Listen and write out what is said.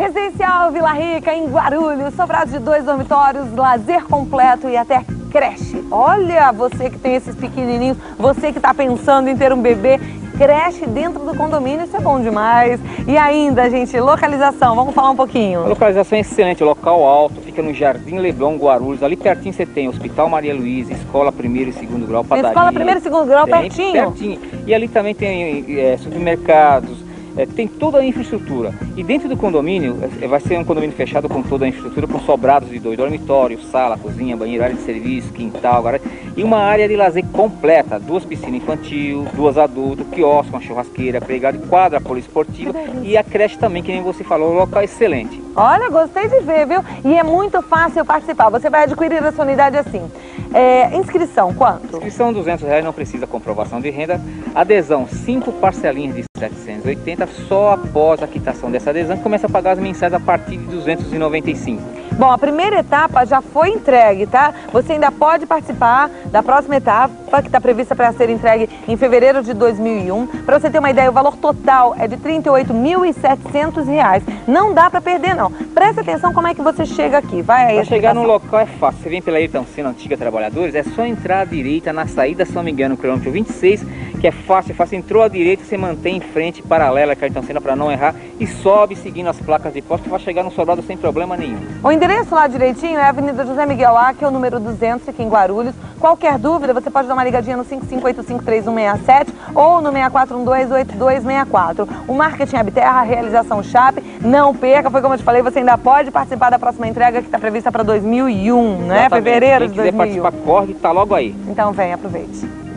Residencial Vila Rica, em Guarulhos, sobrado de dois dormitórios, lazer completo e até creche. Olha, você que tem esses pequenininhos, você que está pensando em ter um bebê, creche dentro do condomínio, isso é bom demais. E ainda, gente, localização, vamos falar um pouquinho. A localização é excelente, local alto, fica no Jardim Leblon, Guarulhos. Ali pertinho você tem Hospital Maria Luísa, Escola Primeiro e Segundo Grau, padaria. Escola Primeiro e Segundo Grau, tem, pertinho? Pertinho. E ali também tem é, supermercados, é, tem toda a infraestrutura. E dentro do condomínio, é, vai ser um condomínio fechado com toda a infraestrutura, com sobrados de dois dormitórios, sala, cozinha, banheiro, área de serviço, quintal, agora, e uma área de lazer completa, duas piscinas infantil, duas adultos, quiosque, uma churrasqueira, pregado, quadra poliesportiva e a creche também, que nem você falou, um local excelente. Olha, gostei de ver, viu? E é muito fácil participar. Você vai adquirir a sua unidade assim. É, inscrição, quanto? Inscrição 200 reais, não precisa comprovação de renda. Adesão, 5 parcelinhas de 780 só após a quitação dessa adesão, começa a pagar as mensais a partir de 295. Bom, a primeira etapa já foi entregue, tá? Você ainda pode participar da próxima etapa, que está prevista para ser entregue em fevereiro de 2001. Para você ter uma ideia, o valor total é de R$ 38.700. Não dá para perder, não. Preste atenção como é que você chega aqui. Vai aí. Para chegar no local é fácil. Você vem pela Ayrton Senna, Antiga Trabalhadores, é só entrar à direita na saída São Miguel, no quilômetro 26, que é fácil, fácil. Entrou à direita, você mantém em frente, paralela com a Ayrton Senna para não errar e sobe seguindo as placas de posto vai chegar no sobrado sem problema nenhum. O endereço lá direitinho é a Avenida José Miguel A, que é o número 200, aqui em Guarulhos. Qualquer dúvida, você pode dar uma ligadinha no 55853167 ou no 64128264. O marketing Abterra, a realização Chape, não perca, foi como eu te falei, você ainda pode participar da próxima entrega que está prevista para 2001, né? Fevereiro de 2001. Quem quiser participar, corre, está logo aí. Então vem, aproveite.